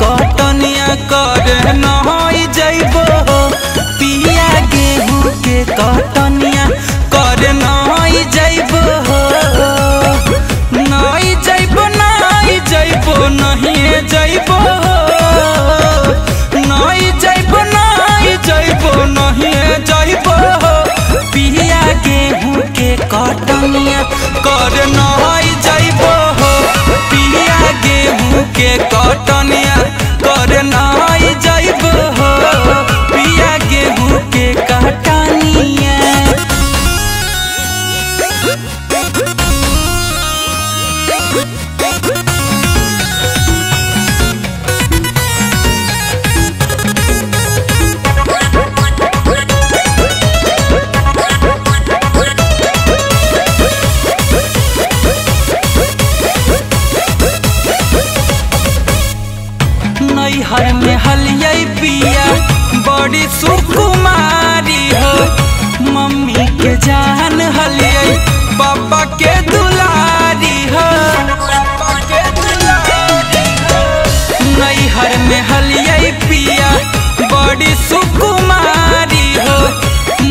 कटनिया कर नहई जइबो। पिया गेहूँ के कटनिया कर नहई जइबो। नहई जइबो, नहई नहीं दुनिया कर हो। पिया गेहूँ कटनिया कर नहई हो। पिया गेहूँ के कटनिया घर में हलिया पिया। बड़ी सुकुमारी हो। मम्मी के जान हलिया। पापा के दुलारी हो। नैहर में हलिया पिया। बड़ी सुकुमारी हो।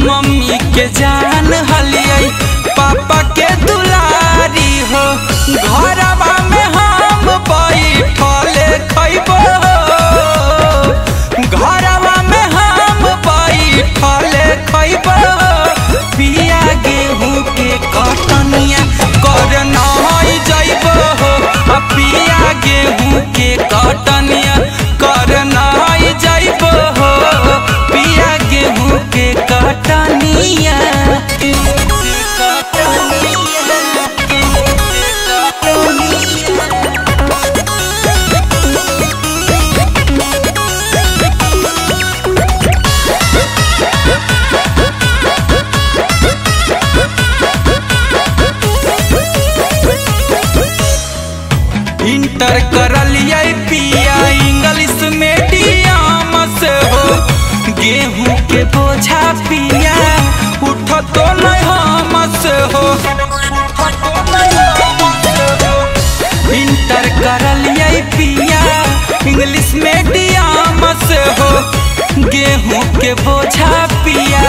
मम्मी के जान हलिया। पापा के दुलारी aí. इंटर करलिए पिया इंग्लिश मीडियम से हो। गेहूँ के बोझा पिया, उठ तो नहीं हम से हो इंटर करलिए पिया इंग्लिश मीडियम से हो। गेहूँ के बोझा पिया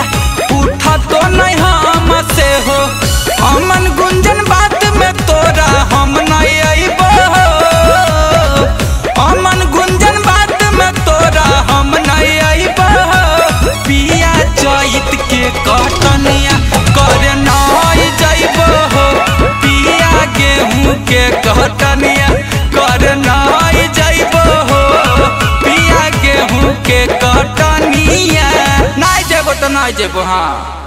के कटनिया नहीं जेबो तो नहीं जेबो हाँ।